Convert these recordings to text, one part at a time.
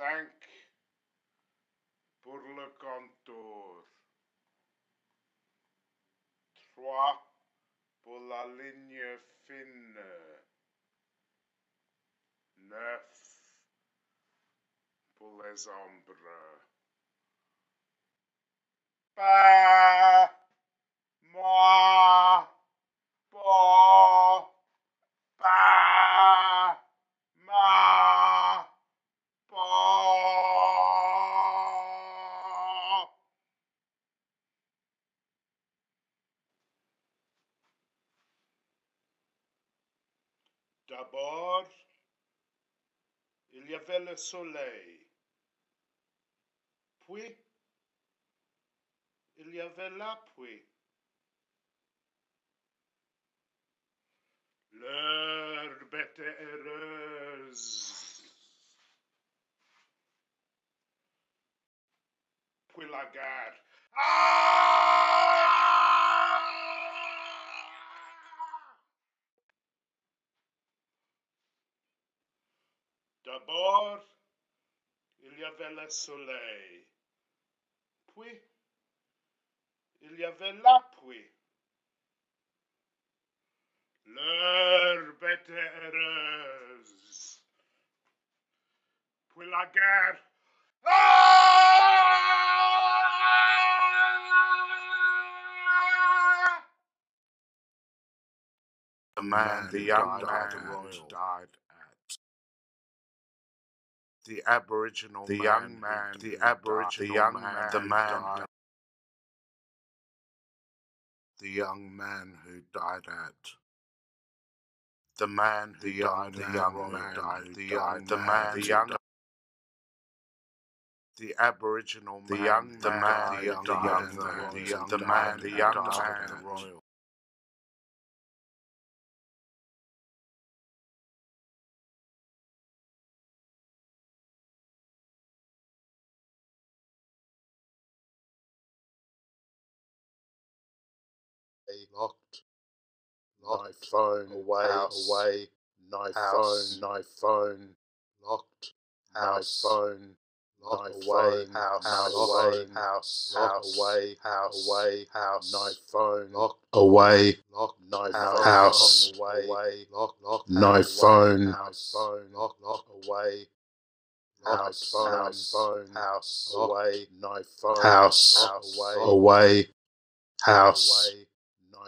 Cinq pour le contour. Trois pour la ligne fine. Neuf pour les ombres. D'abord, il y avait le soleil. Puis, il y avait la pluie. L'herbe était heureuse. Puis la. Ah! D'abord, il y avait le soleil. Puis, il y avait la pluie. L'herbe était heureuse. Puis la guerre. Ah! The man, the young man, died at the Aboriginal, the young man, the Aboriginal, the young man, the man, the young man who died at the man, the young, the young man, died, the young, the man, the young. The Aboriginal, the young, the man, the young, the young, the young, the man, the young man, the royal. Locked, locked, phone away, away, no phone, no phone, locked, house, phone, locked away, house, house, away, house, house, away, house, away, house, no phone, locked away, locked, no house, away, locked, locked, no phone, house, phone, locked, locked away. House, phone, phone, house, away, no phone, house, away, away, house,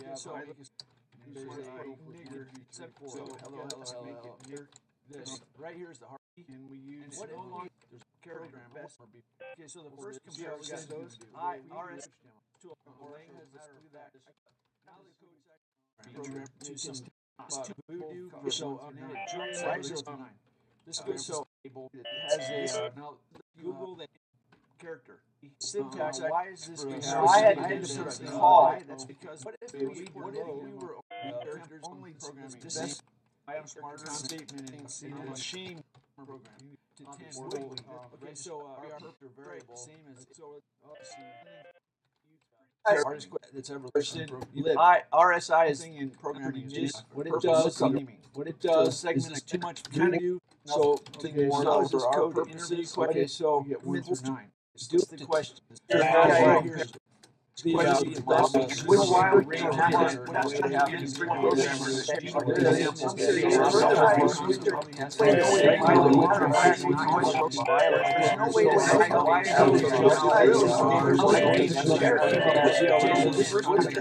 phone. So I there's a nigger except for here. This right here is the heart, and we use what no longer there's program best. Okay, so the first comparison goes I RS to that. Now the code program to some to voodoo so right nine. This goes so able it has a uh, now Google that character. Syntax. why is this? I had to insert call. That's because what if we, what if we were characters only programming? This I am smarter statement in a machine programming to ten. Okay, so uh, we are variable same as so. That's ever listed. I RSI is in programming is what it does. What it does. Segment is too much kind of do. So Okay, so for our purposes, okay, so you get one nine. Do the question. Yeah, Yeah, The, uh, the best. best- Which the range Which of one? answers That's that have happens. programmers that programs. people Yeah. use. There's serious. a lot of I'm ways serious. to probably answer Wait, that. no way to find the